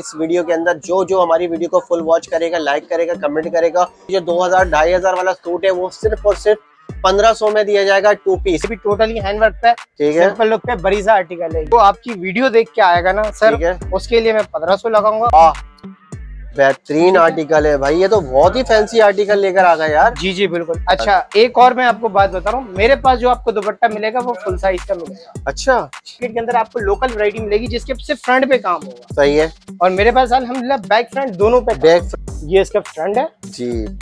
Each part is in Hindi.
इस वीडियो के अंदर जो जो हमारी वीडियो को फुल वॉच करेगा लाइक करेगा कमेंट करेगा जो 2000 ढाई हज़ार वाला सूट है वो सिर्फ़ और सिर्फ़ 1500 में दिया जाएगा टू पीस भी टोटली हैंडवर्क पे ठीक है। सिंपल लुक पे बड़ी सा आर्टिकल है। तो आपकी वीडियो देख के आएगा ना सर उसके लिए मैं पंद्रह सौ लगाऊँगा। वाह बेहतरीन आर्टिकल है भाई ये तो बहुत ही फैंसी आर्टिकल लेकर आ गए यार। जी जी बिल्कुल। अच्छा एक और मैं आपको बात बता रहा हूँ। मेरे पास जो आपको दुपट्टा मिलेगा वो फुल साइज़ का मिलेगा। अच्छा। के अंदर आपको लोकल वैरायटी मिलेगी जिसके सिर्फ़ फ्रंट पे काम होगा। सही है। और मेरे पास अल्हम्दुलिल्लाह बैक फ्रंट दोनों पे बैक ये इसका फ्रंट है। जी।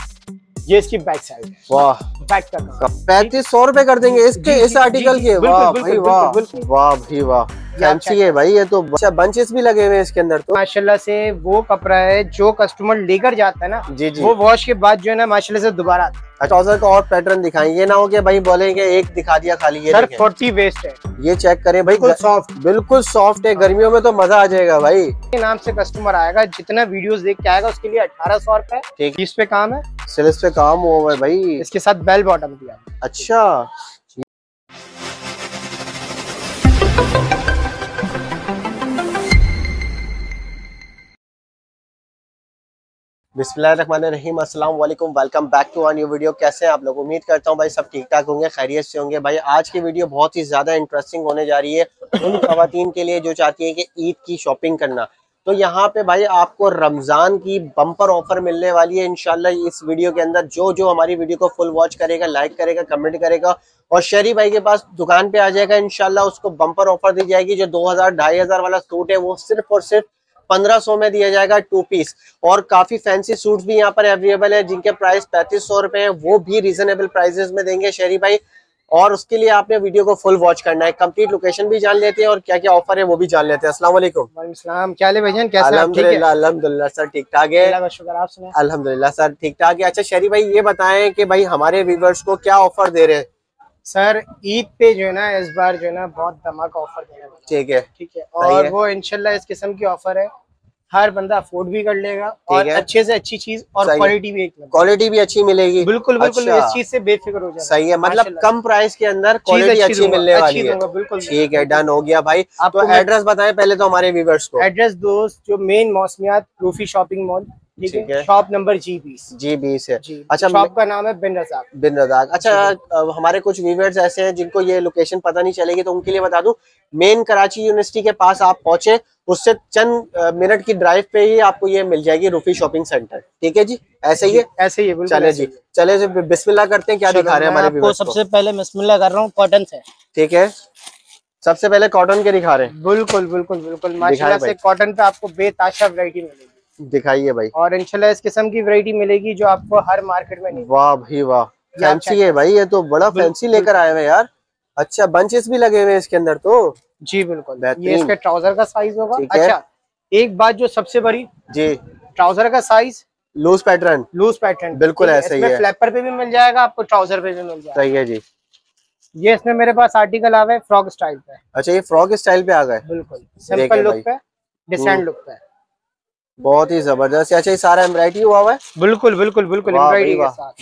ये इसकी बैक साइड वाह। बैक का पैंतीस सौ रुपए कर देंगे इसके इस आर्टिकल के। वाह भाई वाह। वाह भाई वाह। फैंसी है भाई ये तो अच्छा बंचेस भी लगे हुए हैं इसके अंदर तो। माशाल्लाह से वो कपड़ा है जो कस्टमर लेकर जाता है ना जी जी। वो वॉश के बाद जो है ना माशाल्लाह से दोबारा आता है। ट्राउज़र का और पैटर्न दिखाएँ। ये ना हो कि भाई बोलेंगे एक दिखा दिया खाली ये सर फोर्टी वेस्ट है। ये चेक करें भाई बिल्कुल सॉफ्ट बिल्कुल सॉफ्ट है गर्मियों में तो मज़ा आ जाएगा भाई। के नाम से कस्टमर आएगा जितना वीडियोस देख के आएगा उसके लिए अठारह सौ रूपए। ठीक। इस पे काम है। सिल्स पे काम हुआ है भाई। इसके साथ बेल बॉटम दिया। अच्छा। अस्सलाम वालेकुम welcome back to our new video. कैसे हैं आप लोग? उम्मीद करता हूँ भाई सब ठीक ठाक होंगे, खैरियत से होंगे। भाई, आज की वीडियो बहुत ही ज़्यादा इंटरेस्टिंग होने जा रही है उन खवातीन के लिए जो चाहती हैं कि ईद की शॉपिंग करना। तो यहाँ पे भाई, आपको रमज़ान की बम्पर ऑफ़र मिलने वाली है इनशाला इस वीडियो के अंदर। जो जो हमारी वीडियो को फुल वॉच करेगा लाइक करेगा कमेंट करेगा, और शरी भाई के पास दुकान पे आ जाएगा इनशाला उसको बम्पर ऑफ़र दी जाएगी, जो 2000 ढाई हज़ार वाला सूट है, वो सिर्फ़ और सिर्फ़ 1500 में दिया जाएगा टू पीस और काफ़ी फैंसी सूट्स भी यहाँ पर अवेलेबल है जिनके प्राइस पैंतीस सौ रुपए है। वो भी रीजनेबल प्राइसेस में देंगे शहरी भाई। और उसके लिए आपने वीडियो को फुल वॉच करना है। कंप्लीट लोकेशन भी जान लेते हैं और क्या क्या ऑफ़र है वो भी जान लेते हैं। अस्सलाम वालेकुम क्या ले भैया कैसे अल्हम्दुलिल्लाह अल्हम्दुलिल्लाह सर ठीक ठाक है। अल्हम्दुलिल्लाह सर ठीक ठाक है। अच्छा शहरी भाई ये बताएँ कि भाई हमारे व्यूवर्स को क्या ऑफ़र दे रहे हैं? सर ईद पे जो है ना इस बार जो है ना बहुत धमाका ऑफ़र देने वाला है। ठीक है। ठीक है और वो इनशाला इस किस्म की ऑफ़र है। हर बंदा अफोर्ड भी कर लेगा और अच्छे से अच्छी चीज़ और क्वालिटी भी क्वालिटी भी अच्छी मिलेगी। बिल्कुल बिल्कुल अच्छा। इस चीज़ से बेफिक्र हो जाए सही है। मतलब कम प्राइस के अंदर क्वालिटी अच्छी मिलने वाली है। बिल्कुल। ठीक है डन हो गया भाई। आपको तो एड्रेस बताएँ पहले तो हमारे व्यूवर्स को। एड्रेस दोस्त जो मेन मौसमियात रूफी शॉपिंग मॉल ठीक है। शॉप नंबर जी बीस। जी बीस है। जी अच्छा, शॉप का नाम है बिन रजाक। बिन रजाक। अच्छा हमारे कुछ व्यूवर्स ऐसे हैं जिनको ये लोकेशन पता नहीं चलेगी तो उनके लिए बता दूँ मेन कराची यूनिवर्सिटी के पास आप पहुँचे उससे चंद मिनट की ड्राइव पे ही आपको ये मिल जाएगी रूफी शॉपिंग सेंटर ठीक है जी? ऐसे ही है? ऐसे ही है चले जी। चले जी बिस्मिल्लाह करते हैं क्या दिखा रहे हैं हमारे आपको सबसे पहले बिस्मिल्लाह कर रहा हूँ कॉटन से। ठीक है। सबसे पहले कॉटन के दिखा रहे हैं। बिल्कुल बिल्कुल बिल्कुल। माशाल्लाह से कॉटन पे आपको बेताशा वैरायटी मिलेगी। दिखाइए भाई। और इंशाल्लाह इस किस्म की वैरायटी मिलेगी जो आपको हर मार्केट में वाह भाई वाह फैंसी है भाई ये तो बड़ा फैंसी लेकर आए हुए यार। अच्छा बंचेस भी लगे हुए हैं इसके अंदर तो? जी बिल्कुल। ये इसके ट्राउज़र का साइज़ होगा। अच्छा एक बात जो सबसे बड़ी जी। ट्राउज़र का size loose pattern loose pattern बिल्कुल ऐसे ही है। फ्लैपर पे भी मिल जाएगा आपको ट्राउज़र पे भी मिल जाएगा। सही है जी। ये इसमें मेरे पास आर्टिकल आ है फ्रॉक स्टाइल पे। अच्छा ये फ्रॉक स्टाइल पे आ गए। बिल्कुल। Simple look. पे डिसेंट हम्म। लुक पे। बहुत ही ज़बरदस्त। अच्छा ये सारा एम्ब्राइडरी हुआ हुआ है? बिल्कुल बिल्कुल बिल्कुल एम्ब्रॉयडरी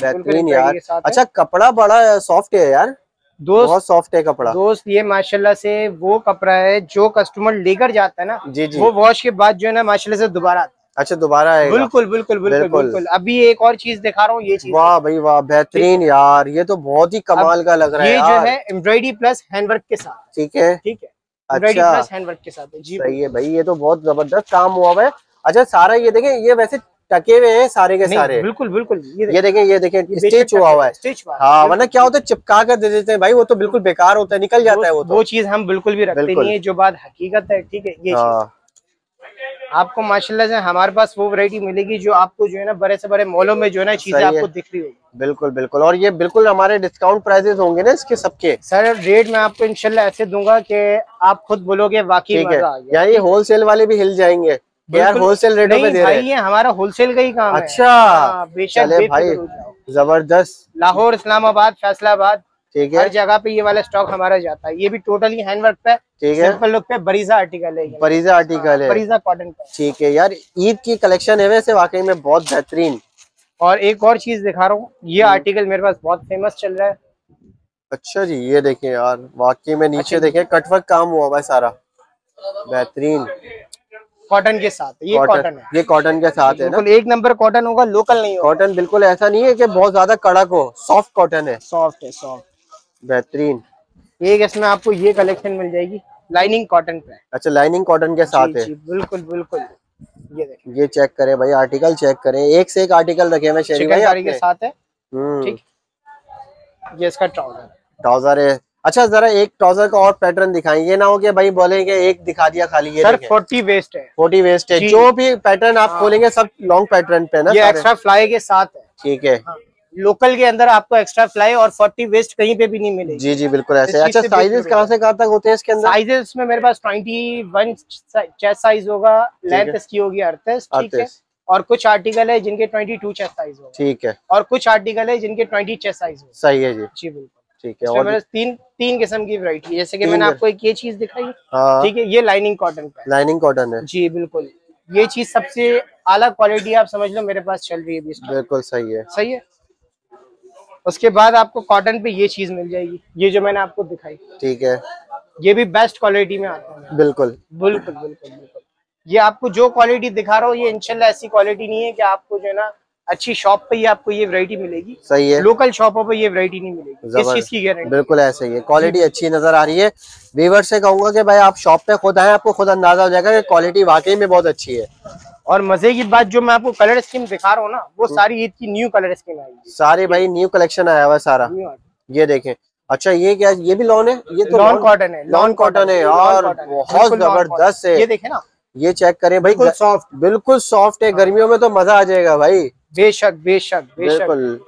बेहतरीन यार। अच्छा कपड़ा बड़ा सॉफ्ट है यार। दोस्त बहुत सॉफ्ट है कपड़ा। दोस्त ये माशाल्लाह से वो कपड़ा है जो कस्टमर लेकर जाता है ना जी जी। वो वॉश के बाद जो है ना माशाल्लाह से दोबारा आता है। अच्छा दोबारा है बिल्कुल बिल्कुल बिल्कुल बिल्कुल। अभी एक और चीज़ दिखा रहा हूँ ये चीज़। वाह भाई वाह बेहतरीन यार ये तो बहुत ही कमाल का लग रहा है ये जो है एम्ब्रॉयडरी प्लस हैंडवर्क के साथ। ठीक है। ठीक है। अच्छा। हैंडवर्क के साथ जी सही है भाई ये तो बहुत ज़बरदस्त काम हुआ है। अच्छा सारा ये देखें ये वैसे टके हुए हैं सारे के सारे। बिल्कुल बिल्कुल ये देखें ये देखें स्टिच हुआ हुआ है। स्टिच हाँ वरना क्या होता है चिपका कर दे देते हैं भाई वो तो बिल्कुल बेकार होता है निकल जाता है वो वो, तो चीज़ हम बिल्कुल भी रखते नहीं है जो बात हकीकत है ठीक है ये हाँ। आपको माशाल्लाह से हमारे पास वो वैरायटी मिलेगी जो आपको जो है ना बड़े से बड़े मॉलों में जो है ना चीज़ें आपको दिख रही होगी। बिल्कुल बिल्कुल और ये बिल्कुल हमारे डिस्काउंट प्राइसेस होंगे ना इसके सबके। सर रेट मैं आपको इंशाल्लाह ऐसे दूँगा कि आप खुद बोलोगे वाकई यानी होलसेल वाले भी हिल जाएँगे। यार होलसेल रेटों में दे रहे हैं। हमारा होलसेल का ही काम अच्छा। हाँ, बेशक भाई ज़बरदस्त। लाहौर इस्लामाबाद फैसलाबाद ठीक है। हर जगह पे ये वाला स्टॉक हमारा जाता है। ये भी टोटली हैंडवर्क पे ठीक है। सिंपल लुक पे बरीजा आर्टिकल है ये। फरीजा आर्टिकल है। फरीजा कॉटन पे। ठीक है यार ईद की कलेक्शन है वैसे वाकई में बहुत बेहतरीन। और एक और चीज़ दिखा रहा हूँ ये हम्म। आर्टिकल मेरे पास बहुत फ़ेमस चल रहा है। अच्छा जी ये देखें यार वाकई में नीचे अच्छा। देखें कटवर्क काम हुआ हुआ है सारा। बेहतरीन। कॉटन के साथ ये कॉटन है। ये कॉटन के साथ है ना? एक नंबर कॉटन होगा लोकल नहीं होगा। कॉटन बिल्कुल ऐसा नहीं है कि बहुत ज़्यादा कड़क हो सॉफ्ट कॉटन है। सॉफ्ट है सॉफ्ट बेहतरीन। एक इसमें आपको ये कलेक्शन मिल जाएगी लाइनिंग कॉटन पे। अच्छा लाइनिंग कॉटन के साथ जी, है। बिल्कुल बिल्कुल। ये ये चेक करें भाई आर्टिकल चेक करें। एक से एक आर्टिकल रखे शेरी भाई के साथ है। हम्म। ठीक। ये इसका ट्राउज़र ट्राउज़र है। अच्छा जरा एक ट्राउज़र का और पैटर्न दिखाएँ। ये ना हो कि भाई बोलेंगे एक दिखा दिया खाली ये सर फोर्टी वेस्ट है। फोर्टी वेस्ट है। जो। भी पैटर्न आप हाँ। खोलेंगे सब लॉन्ग पैटर्न पे ना ये एक्स्ट्रा फ्लाई के साथ है। ठीक है। हाँ, लोकल के अंदर आपको एक्स्ट्रा फ्लाई और फोर्टी वेस्ट कहीं पे भी नहीं मिलेगी। जी जी बिल्कुल ऐसे। अच्छा साइजेस कहाँ से कहाँ तक होते हैं इसके अंदर? साइजेस में मेरे पास ट्वेंटी वन चेस्ट साइज़ होगा लेंथ इसकी होगी अड़तीस ठीक है। और कुछ आर्टिकल है जिनके ट्वेंटी टू चेस्ट साइज़ होगा। ठीक है। और कुछ आर्टिकल है जिनके ट्वेंटी चेस्ट साइज़ होगा। सही है जी। जी बिल्कुल। ठीक है और तीन तीन किस्म की वैरायटी जैसे कि मैंने आपको एक ये चीज़ दिखाई हाँ। ठीक है ये लाइनिंग कॉटन है। लाइनिंग कॉटन है। जी बिल्कुल। ये चीज़ सबसे आला क्वालिटी आप समझ लो मेरे पास चल रही है। बिल्कुल सही है। सही है? उसके बाद आपको कॉटन पे ये चीज़ मिल जाएगी ये जो मैंने आपको दिखाई। ठीक है। ये भी बेस्ट क्वालिटी में आता है। बिल्कुल। बिल्कुल बिल्कुल बिल्कुल। ये आपको जो क्वालिटी दिखा रहा हूँ ये इनशाला ऐसी क्वालिटी नहीं है कि आपको जो है ना अच्छी शॉप पे ही आपको ये वैरायटी मिलेगी। सही है। लोकल शॉपों पे ये वैरायटी नहीं मिलेगी। इस चीज़ की गारंटी बिल्कुल ऐसे ही है। क्वालिटी अच्छी नज़र आ रही है। वीवर से कहूँगा कि भाई आप शॉप पे खुद आए आपको खुद अंदाज़ा हो जाएगा कि क्वालिटी वाकई में बहुत अच्छी है। और मज़े की बात जो मैं आपको कलर स्कीम दिखा रहा हूँ ना वो हम्म। सारी ईद की न्यू कलर स्कीम आएगी। सारे भाई न्यू कलेक्शन आया हुआ है सारा। ये देखें। अच्छा ये क्या ये भी लॉन है? ये तो लॉन कॉटन है लॉन कॉटन है। यार बहुत ज़बरदस्त है। ये देखे ना। ये चेक करें भाई बिल्कुल सॉफ्ट बिल्कुल सॉफ्ट है। गर्मियों में तो मज़ा आ जाएगा भाई। बेशक बेशक बेशक। बिल्कुल।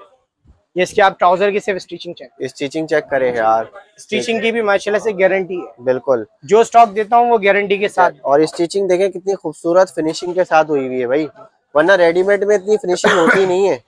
ये इसके आप ट्राउज़र की सिर्फ़ स्टिचिंग चेक स्टिचिंग चेक करें यार। स्टिचिंग की भी माशाल्लाह से गारंटी है। बिल्कुल। जो स्टॉक देता हूँ वो गारंटी के साथ। और स्टिचिंग देखें कितनी खूबसूरत फिनिशिंग के साथ हुई हुई है भाई। वरना रेडीमेड में इतनी फिनिशिंग होती नहीं है।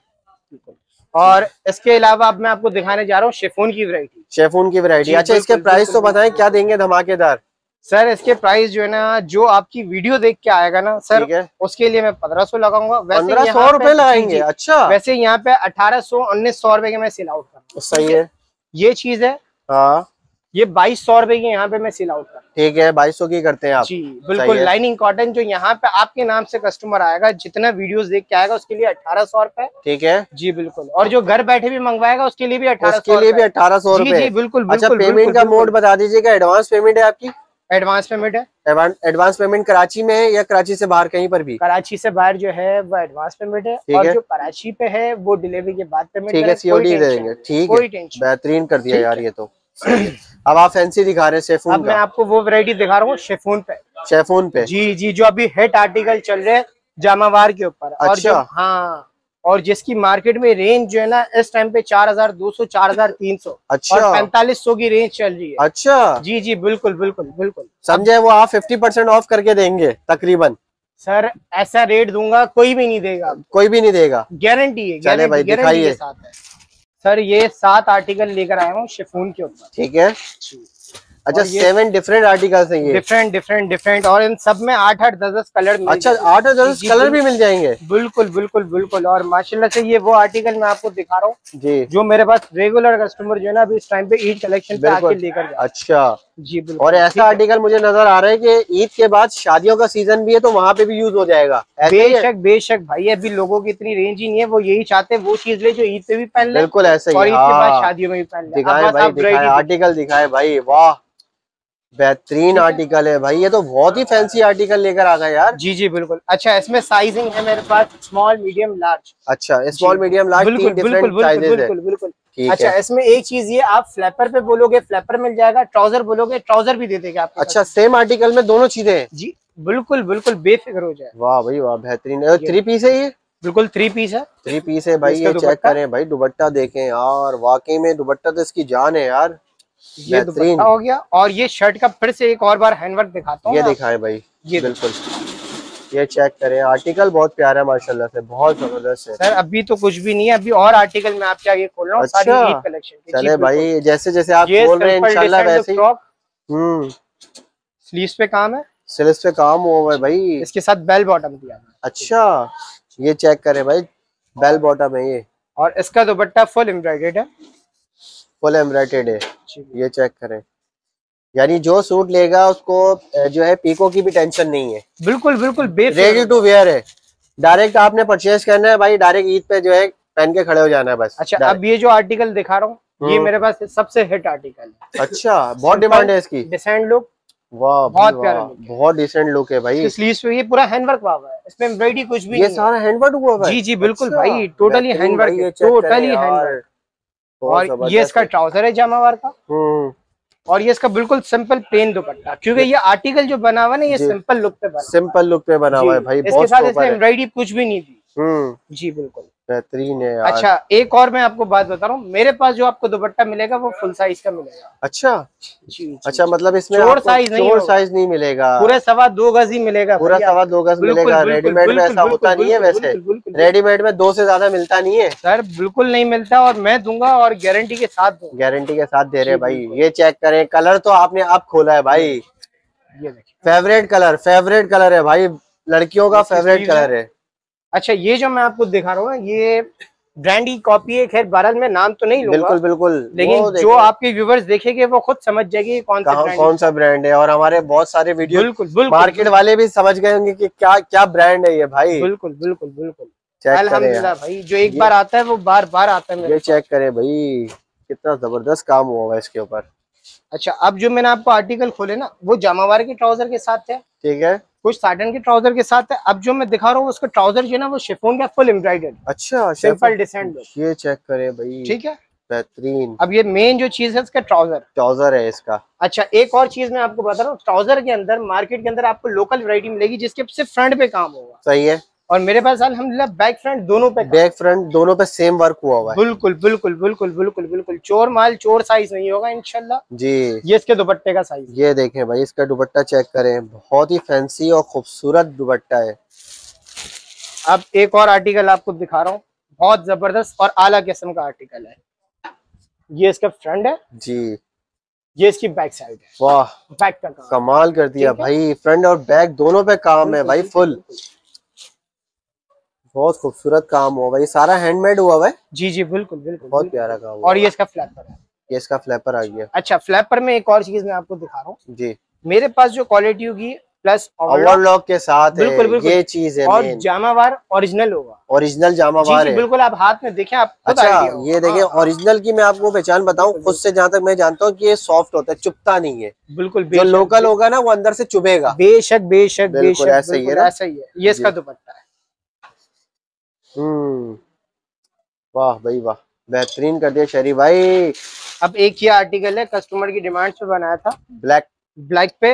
और इसके अलावा अब मैं आपको दिखाने जा रहा हूँ शेफोन की वरायटी शेफून की वैरायटी अच्छा इसके प्राइस तो बताएँ क्या देंगे धमाकेदार? सर इसके प्राइस जो है ना जो आपकी वीडियो देख के आएगा ना सर उसके लिए मैं पंद्रह सौ लगाऊँगा। पंद्रह सौ रुपए लगाएँगे? अच्छा। वैसे यहाँ पे अठारह सौ उन्नीस सौ रुपये के मैं सेल आउट कर सही है। ये चीज़ है। हाँ। ये बाईस सौ रुपये की यहाँ पे मैं सेल आउट कर ठीक है बाईस सौ की करते हैं आप। जी बिल्कुल। लाइनिंग कॉटन जो यहाँ पे आपके नाम से कस्टमर आएगा जितना वीडियोस देख के आएगा उसके लिए अठारह सौ रुपए। ठीक है। जी बिल्कुल। और जो घर बैठे भी मंगवाएगा उसके लिए भी अठारह उसके लिए भी अठारह सौ रुपए। बिल्कुल अच्छा बिल्कुल पेमेंट का मोड बता दीजिएगा एडवांस पेमेंट है आपकी? एडवांस पेमेंट है? एडवांस पेमेंट कराची में है या कराची से बाहर कहीं पर भी? कराची से बाहर जो है वो एडवांस पेमेंट है। ठीक और है। जो कराची पे है वो डिलीवरी के बाद पेमेंट ठीक है सीओडी दे देंगे। ठीक है। बेहतरीन कर दिया यार ये तो। अब आप फैंसी दिखा रहे हैं अब शेफून मैं आपको वो वैरायटी दिखा रहा हूँ शेफोन पे। शेफून पे। जी जी जो अभी हिट आर्टिकल चल रहे हैं जामावार के ऊपर। और जो अच्छा। हाँ। और जिसकी मार्केट में रेंज जो है ना इस टाइम पे चार हज़ार दो सौ चार हज़ार तीन सौ। और अच्छा पैंतालीस सौ की रेंज चल रही है। अच्छा। जी जी बिल्कुल बिल्कुल बिल्कुल। समझे वो आप फिफ्टी परसेंट ऑफ़ करके देंगे तकरीबन। सर ऐसा रेट दूँगा कोई भी नहीं देगा। कोई भी नहीं देगा। गारंटी है चले भाई, गारंटी गारंटी के दिखाइए। साथ है। सर ये सात आर्टिकल लेकर आया हूँ शिफोन के ऊपर। ठीक है। अच्छा सेवन डिफरेंट आर्टिकल्स हैं ये। डिफरेंट डिफरेंट डिफरेंट और इन सब में आठ आठ दस दस कलर अच्छा आठ आठ दस कलर भी मिल जाएँगे? बिल्कुल बिल्कुल बिल्कुल और माशाल्लाह से ये वो आर्टिकल मैं आपको दिखा रहा हूँ जी। जो मेरे पास रेगुलर कस्टमर जो है ना अभी इस टाइम पे ईद कलेक्शन पे आके लेकर अच्छा। जी बिल्कुल। और ऐसा आर्टिकल मुझे नज़र आ रहा है कि ईद के बाद शादियों का सीज़न भी है तो वहाँ पे भी यूज़ हो जाएगा? बेशक बेशक भाई अभी लोगों की इतनी रेंज ही नहीं है वो यही चाहते हैं वो चीज़ ले जो ईद पे भी पहन ले बिल्कुल ऐसा ही और ईद के बाद हाँ। शादियों में भी पहन ले। दिखाए भाई दिखाए आर्टिकल दिखाए भाई वाह। बेहतरीन आर्टिकल है। भाई ये तो बहुत ही फैंसी आर्टिकल लेकर आ गए यार। जी जी बिल्कुल। अच्छा इसमें साइजिंग है मेरे पास स्मॉल मीडियम लार्ज अच्छा स्मॉल मीडियम लार्ज बिल्कुल बिल्कुल बिल्कुल बिल्कुल। अच्छा इसमें एक चीज़ ये आप फ्लैपर पे बोलोगे फ्लैपर मिल जाएगा ट्राउज़र बोलोगे ट्राउज़र भी दे देगा आपको अच्छा सेम आर्टिकल में दोनों चीज़ें हैं? जी बिल्कुल बिल्कुल बेफिक्र हो जाए। वाह भाई वाह बेहतरीन। थ्री पीस है ये? बिल्कुल थ्री पीस है। थ्री पीस है भाई ये चेक करें भाई दुपट्टा देखें यार वाकई में दुपट्टा तो इसकी जान है यार। ये दुपट्टा हो गया और ये शर्ट का फिर से एक और बार हैंडवर्क दिखाता हूँ ये दिखाए भाई ये बिल्कुल। ये चेक करें। आर्टिकल बहुत प्यारा है माशाल्लाह से बहुत ज़बरदस्त है। सर अभी तो कुछ भी नहीं है अभी और आर्टिकल मैं आपके आगे खोल रहा हूँ अच्छा। कलेक्शन चले भाई जैसे जैसे आप बोल रहे हैं इंशाल्लाह वैसे ही। हम्म। स्लीव्स पे काम है? सिल्स पे काम हुआ है भाई। इसके साथ बेल बॉटम दिया अच्छा ये चेक करें भाई। बेल बॉटम है ये। और इसका दुपट्टा फुल एम्ब्रॉयडेड है। फुल एम्ब्रॉयडेड है। ये चेक करें। यानी जो सूट लेगा उसको जो है पीको की भी टेंशन नहीं है। बिल्कुल बिल्कुल रेडी टू वेयर है। डायरेक्ट आपने परचेज करना है भाई डायरेक्ट ईद पे जो है पहन के खड़े हो जाना है बस। अच्छा अब ये जो आर्टिकल दिखा रहा हूँ ये हम्म। मेरे पास सबसे हिट आर्टिकल है। अच्छा बहुत डिमांड है इसकी। डिसेंट लुक वाह बहुत प्यारा है। बहुत डिसेंट लुक है भाई। स्लीव्स पे ये पूरा हैंडवर्क हुआ है इसमें एम्ब्रॉयडरी कुछ भी ये सारा हैंडवर्क हुआ है? जी जी बिल्कुल अच्छा, भाई टोटली हैंडवर्क टोटली हैंडवर्क और ये इसका ट्राउज़र है जामावार का। हम्म। और ये इसका बिल्कुल सिंपल प्लेन दुपट्टा क्योंकि ये आर्टिकल जो बना हुआ ना ये सिंपल लुक पे बना सिंपल लुक पे बना हुआ है भाई इसके साथ इसमें इसने एम्ब्रॉयडरी कुछ भी नहीं दी। हम्म। जी बिल्कुल। बेहतरीन है यार। अच्छा एक और मैं आपको बात बता रहा हूँ। मेरे पास जो आपको दुपट्टा मिलेगा वो फुल साइज़ का मिलेगा। अच्छा? जी जी, अच्छा जी। मतलब इसमें चोर size नहीं चोर साइज़ नहीं मिलेगा। पूरे सवा दो गज ही मिलेगा पूरा सवा दो गज मिलेगा। रेडीमेड में ऐसा होता नहीं है वैसे। रेडीमेड में दो से ज़्यादा मिलता नहीं है। सर बिल्कुल नहीं मिलता और मैं दूँगा और गारंटी के साथ गारंटी के साथ दे रहे हैं भाई। ये चेक करें। कलर तो आपने आप खोला है भाई। फेवरेट कलर फेवरेट कलर है भाई। लड़कियों का फेवरेट कलर है। अच्छा ये जो मैं आपको दिखा रहा हूँ ये ब्रांड की कॉपी है खैर भारत में नाम तो नहीं बिल्कुल बिल्कुल। लेकिन जो आपके व्यूवर्स देखेंगे वो खुद समझ जाएगी कौन सा ब्रांड कौन सा ब्रांड है और हमारे बहुत सारे वीडियो बिल्कुल बिल्कुल। मार्केट वाले भी समझ गए होंगे कि क्या क्या ब्रांड है ये भाई। बिल्कुल बिल्कुल बिल्कुल। यार। भाई जो एक बार आता है वो बार बार आता है ये चेक करें भाई कितना ज़बरदस्त काम हुआ हुआ है इसके ऊपर। अच्छा अब जो मैंने आपको आर्टिकल खोले ना वो जामावार के ट्राउज़र के साथ है? ठीक है। कुछ साटन के ट्राउज़र के साथ है। अब जो मैं दिखा रहा हूँ उसका ट्राउज़र जो है ना वो शिफोन का फुल एम्ब्रॉइडेड अच्छा सिंपल डिसेंट ये चेक करें भाई। ठीक है? बेहतरीन। अब ये मेन जो चीज़ है इसका ट्राउज़र। ट्राउज़र है इसका। अच्छा एक और चीज़ मैं आपको बता रहा हूँ। ट्राउज़र के अंदर मार्केट के अंदर आपको लोकल वैरायटी मिलेगी जिसके सिर्फ़ फ्रंट पे काम होगा। सही है। और मेरे पास अल्हम्दुलिल्लाह बैक फ्रंट दोनों पे बैक फ्रंट दोनों पे सेम वर्क हुआ हुआ है। बिल्कुल बिल्कुल बिल्कुल बिल्कुल बिल्कुल। चोर माल चोर साइज़ नहीं होगा इंशाल्लाह। जी। ये इसके दुपट्टे का साइज़ ये देखें भाई इसका दुपट्टा चेक करें। बहुत ही फैंसी और खूबसूरत दुपट्टा है। अब एक और आर्टिकल आपको दिखा रहा हूँ। बहुत ज़बरदस्त और आला किस्म का आर्टिकल है। ये इसका फ्रंट है। जी। ये इसकी बैक साइड है। वाह। बैक का कमाल कर दिया भाई। फ्रंट और बैक दोनों पे काम है भाई फुल बहुत खूबसूरत काम हुआ भाई सारा हैंडमेड हुआ हुआ है? जी जी बिल्कुल बिल्कुल बहुत। प्यारा काम हुआ और ये इसका फ्लैपर है। ये इसका फ्लैपर आ गया। अच्छा फ्लैपर में एक और चीज़ मैं आपको दिखा रहा हूँ। जी। मेरे पास जो क्वालिटी होगी प्लस ओवरलॉक के साथ है बिल्कुल, बिल्कुल। ये चीज़ है और जामावार ओरिजिनल होगा। ओरिजिनल जी जामावार जी है। बिल्कुल आप हाथ में देखें आप अच्छा ये देखें हाँ, हाँ, ओरिजिनल की मैं आपको पहचान बताऊँ खुद से जहाँ तक मैं जानता हूँ कि ये सॉफ्ट होता है चुपता नहीं है। बिल्कुल जो लोकल होगा ना वो अंदर से चुभेगा। बेशक बेशक बेशक ऐसा ही है ऐसा ही है। ये इसका दुपट्टा है। हम्म। वाह भाई वाह। बेहतरीन कर दिया शरी भाई। अब एक ये आर्टिकल है कस्टमर की डिमांड पे बनाया था। ब्लैक ब्लैक पे।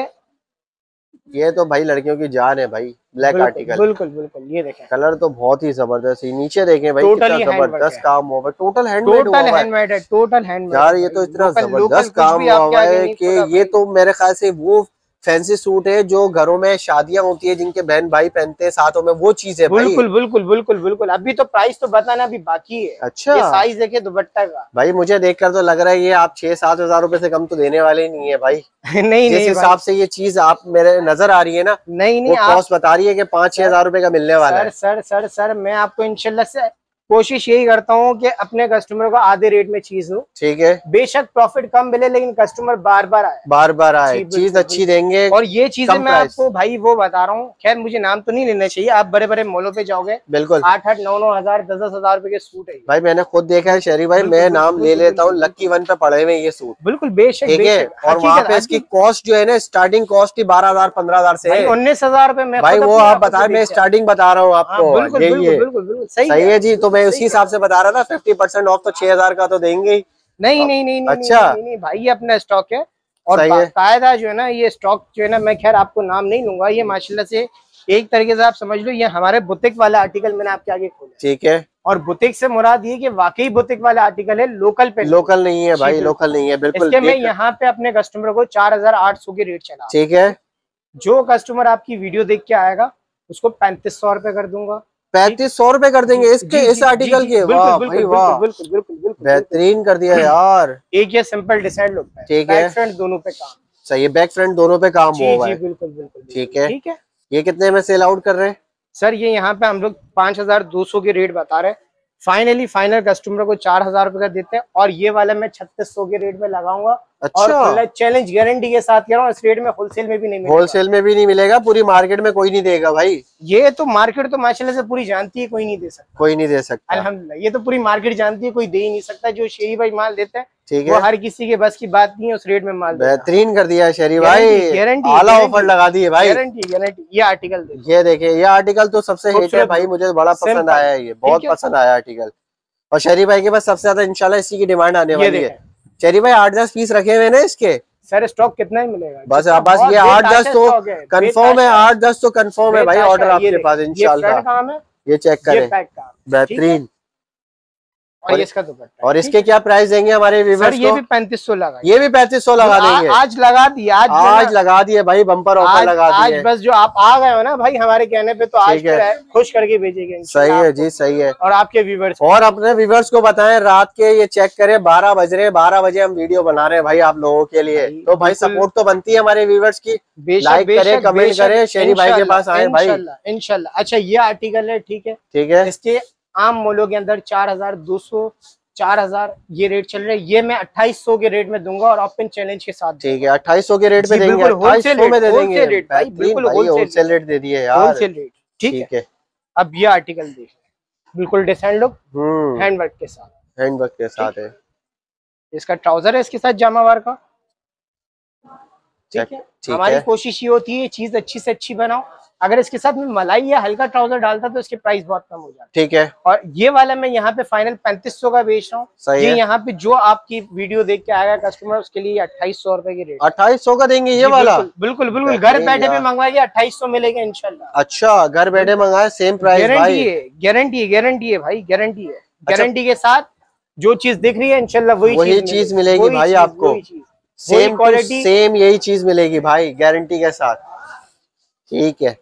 ये तो भाई लड़कियों की जान है भाई ब्लैक आर्टिकल बिल्कुल बिल्कुल ये देखें। कलर तो बहुत ही ज़बरदस्त है। नीचे देखें भाई कितना ज़बरदस्त काम हुआ है। टोटल हैंडमेड टोटल हुआ है। हैंडमेड है टोटल हैंडमेड यार ये तो इतना ज़बरदस्त काम हुआ है कि ये तो मेरे ख्याल से वो फैंसी सूट है जो घरों में शादियाँ होती है जिनके बहन भाई पहनते हैं साथों में वो चीज़ है बिल्कुल बिल्कुल बिल्कुल बिल्कुल। अभी तो प्राइस तो बताना अभी बाकी है। अच्छा। ये साइज़ देखे दुपट्टा का। भाई मुझे देखकर तो लग रहा है ये आप छह सात हज़ार रुपए से कम तो देने वाले ही नहीं है भाई। नहीं जिस नहीं हिसाब से ये चीज़ आप मेरे नज़र आ रही है ना नहीं नहीं कॉस्ट बता रही है कि पाँच छह हज़ार रुपए का मिलने वाला सर है। सर सर सर मैं आपको इनशाला से कोशिश यही करता हूँ कि अपने कस्टमर को आधे रेट में चीज़ दूँ। ठीक है। बेशक प्रॉफिट कम मिले लेकिन कस्टमर बार बार आए। बार बार आए। चीज़ अच्छी देंगे और ये चीज़ें मैं। आपको भाई वो बता रहा हूँ खैर मुझे नाम तो नहीं लेना चाहिए आप बड़े बड़े मॉलों पे जाओगे। बिल्कुल। आठ आठ नौ नौ हज़ार दस दस हज़ार रुपए के सूट है भाई मैंने खुद देखा है शहरी भाई मैं नाम ले लेता हूँ लक्की वन पे पड़े हुए ये सूट बिल्कुल बेशक ठीक है? और वहाँ पे इसकी कॉस्ट जो है ना स्टार्टिंग कॉस्ट ही बारह हज़ार पंद्रह हज़ार से। उन्नीस हज़ार रुपए मैं भाई वो आप बताए मैं स्टार्टिंग बता रहा हूँ हाँ, आपको। बिल्कुल बिल्कुल सही है। जी तो मैं उसी हिसाब से बता रहा था फिफ्टी परसेंट ऑफ़ तो छह हज़ार का तो देंगे ही। नहीं नहीं नहीं नहीं अच्छा। नहीं, नहीं, भाई ये अपना स्टॉक है। और बाकायदा जो है ना ये स्टॉक जो है ना मैं खैर आपको नाम नहीं लूँगा ये माशाल्लाह से एक तरीके से आप समझ लो ये हमारे बुतिक वाला आर्टिकल मैंने आपके आगे खोला ठीक है। और बुतिक से मुराद ये कि वाकई बुतिक वाला आर्टिकल है लोकल पे लोकल नहीं है भाई लोकल नहीं है बिल्कुल इसके मैं यहाँ पे अपने कस्टमर को चार हज़ार आठ सौ के रेट चला ठीक है। जो कस्टमर आपकी वीडियो देख के आएगा उसको पैंतीस सौ रुपए कर दूँगा। पैंतीस सौ रूपए कर देंगे इसके इस आर्टिकल के। वाह बिल्कुल, भाई बिल्कुल, वाह। बिल्कुल बिल्कुल। बेहतरीन कर दिया यार। एक ये सिंपल डिसाइड लुक है। ठीक है। फ्रंट दोनों पे काम। सही है बैक फ्रंट दोनों पे काम होगा हुआ है बिल्कुल बिल्कुल ठीक है। ठीक है। ये कितने में सेल आउट कर रहे हैं? सर ये यहाँ पे हम लोग पाँच हज़ार दो सौ के रेट बता रहे हैं। फाइनली फाइनल कस्टमर को चार हज़ार रुपए का देते हैं और ये वाला मैं छत्तीस सौ के रेट में लगाऊँगा। अच्छा। और चैलेंज गारंटी के साथ कह रहा हूँ इस रेट में होलसेल में भी नहीं मिलेगा। होलसेल में भी नहीं मिलेगा पूरी मार्केट में कोई नहीं देगा भाई। ये तो मार्केट तो माशाल्लाह से पूरी जानती है कोई नहीं दे सकता। कोई नहीं दे सकता। अलहमदिल्ला ये तो पूरी मार्केट जानती है कोई दे ही नहीं सकता जो शेरी भाई माल देते हैं ठीक वो है। हर किसी के बस की बात नहीं है उस रेट में माल बेहतरीन कर दिया शरी भाई। गारंटी, आला ऑफ़र लगा दिए भाई। गारंटी गारंटी ये आर्टिकल ये देखिए ये आर्टिकल तो सबसे हिट है भाई मुझे बड़ा पसंद आया है ये बहुत पसंद आया आर्टिकल और शरी भाई के पास सबसे ज़्यादा इंशाल्लाह इसी की डिमांड आने वाली है। देखें शरी भाई आठ दस पीस रखे हुए ना इसके? सर स्टॉक कितना ही मिलेगा? बस जितना बस ये आठ दस तो कंफर्म है आठ दस तो कंफर्म है भाई ऑर्डर आपके पास इंशाल्लाह ये चेक करें। बेहतरीन। और इसका दुपट्टा और इसके क्या प्राइस देंगे हमारे? सर ये भी पैंतीस सौ लगा ये भी पैंतीस सौ लगा देंगे। आज लगा दिए आज आज लगा दिए भाई बम्पर ऑफ़र आज लगा आज दिए। बस जो आप आ गए हो ना भाई हमारे कहने पे तो आज खुश करके भेजेंगे सही है जी सही है। और आपके व्यूवर्स और अपने व्यूवर्स को बताए रात के ये चेक करे बारह बज रहे बारह बजे हम वीडियो बना रहे हैं भाई आप लोगों के लिए। तो भाई सपोर्ट तो बनती है हमारे व्यूवर्स की। लाइक करें, बेशक, comment शेरी भाई के पास आए भाई। इंशाल्लाह अच्छा ये आर्टिकल है ठीक है? ठीक है। इसके आम मोलों के अंदर चार हज़ार दो सौ चार हज़ार ये रेट चल रहा है। ये मैं अट्ठाईस सौ के रेट में दूँगा और ओपन चैलेंज के साथ ठीक है अट्ठाईस सौ के रेट देंगे। में दे देंगे। wholesale भाई, बिल्कुल होलसेल रेट दे दिए यार। होलसेल रेट ठीक है। अब ये आर्टिकल देख बिल्कुल डिसेंट लुक हम्म। हैंडवर्क के साथ। हैंडवर्क के साथ है। इसका ट्राउज़र है इसके साथ जामावार का? ठीक है? हमारी कोशिश ये होती है चीज़ अच्छी से अच्छी बनाओ। अगर इसके साथ में मलाई या हल्का ट्राउज़र डालता तो इसके प्राइस बहुत कम हो जाता। ठीक है। और ये वाला मैं यहाँ पे फाइनल पैंतीस सौ का बेच रहा हूँ। ये यहाँ पे जो आपकी वीडियो देख के आएगा कस्टमर उसके लिए अट्ठाईस सौ रुपए की रेट अट्ठाईस सौ का देंगे ये वाला? बिल्कुल बिल्कुल घर बैठे भी यार। मंगवाइए अट्ठाईस सौ मिलेगा इनशाला अच्छा घर बैठे मंगाए सेम प्राइस गारंटी है गारंटी है गारंटी है भाई गारंटी है। गारंटी के साथ जो चीज़ दिख रही है इनशाला वही चीज़ मिलेगी। भाई आपको। सेम क्वालिटी सेम यही चीज़ मिलेगी भाई गारंटी के साथ। ठीक है।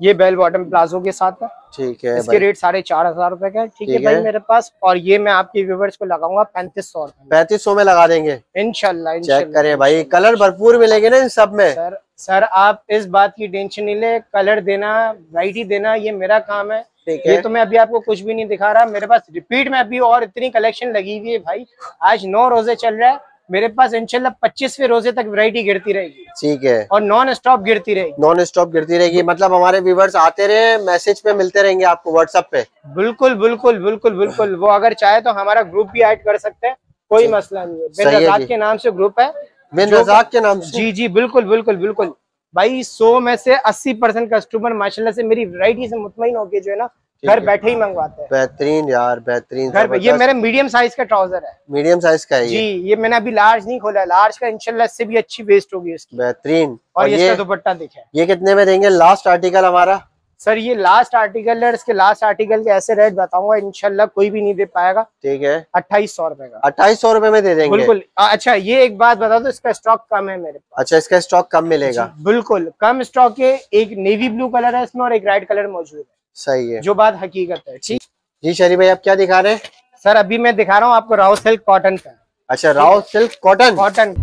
ये बेल बॉटम प्लाजो के साथ है। ठीक है इसके रेट साढ़े चार हज़ार रुपए का ठीक है भाई मेरे पास और ये मैं आपके व्यूवर्स को लगाऊँगा पैंतीस सौ पैंतीस सौ में लगा देंगे। इनशाला चेक करें भाई कलर भरपूर मिलेंगे ना इन सब में। सर सर आप इस बात की टेंशन नहीं ले। कलर देना वराइटी देना ये मेरा काम है। ठीक ये तो मैं अभी आपको कुछ भी नहीं दिखा रहा मेरे पास रिपीट में अभी और इतनी कलेक्शन लगी हुई है भाई। आज नौ रोज़े चल रहा है मेरे पास इनशाला पच्चीसवे रोज़े तक वैरायटी गिरती रहेगी। ठीक है। और नॉन स्टॉप गिरती रहेगी। नॉन स्टॉप गिरती रहेगी मतलब हमारे व्यूवर्स आते रहे मैसेज पे मिलते रहेंगे आपको व्हाट्सएप पे। बिल्कुल बिल्कुल बिल्कुल बिल्कुल। वो अगर चाहे तो हमारा ग्रुप भी ऐड कर सकते हैं कोई मसला नहीं है। बिन रजाक के नाम से ग्रुप है बिन रजाक के नाम से। जी जी बिल्कुल बिल्कुल बिल्कुल। भाई सौ में से अस्सी परसेंट कस्टमर माशाल्लाह से मेरी वैरायटी से मुतमिन होके जो है ना घर बैठे ही मंगवाते हैं। बेहतरीन यार बेहतरीन घर ये मेरा मीडियम साइज़ का ट्राउज़र है। मीडियम साइज़ का है जी ये मैंने अभी लार्ज नहीं खोला है। लार्ज का इंशाल्लाह इससे भी अच्छी वेस्ट होगी इसकी। बेहतरीन। और और ये दुपट्टा दिखे। ये कितने में देंगे? लास्ट आर्टिकल हमारा? सर ये लास्ट आर्टिकल है इसके लास्ट आर्टिकल के ऐसे रेट बताऊँगा इनशाला कोई भी नहीं दे पाएगा। ठीक है। अट्ठाईस सौ रुपए का। अट्ठाईस सौ रुपए में दे देंगे। बिल्कुल। अच्छा ये एक बात बता दो इसका स्टॉक कम है मेरे पास। अच्छा इसका स्टॉक कम मिलेगा। बिल्कुल। कम स्टॉक है एक नेवी ब्लू कलर है इसमें और एक रेड कलर मौजूद है। सही है। जो बात हकीकत है ठीक? जी शरी भाई आप क्या दिखा रहे हैं? सर अभी मैं दिखा रहा हूँ आपको राव सिल्क कॉटन का। अच्छा राव सिल्क कॉटन कॉटन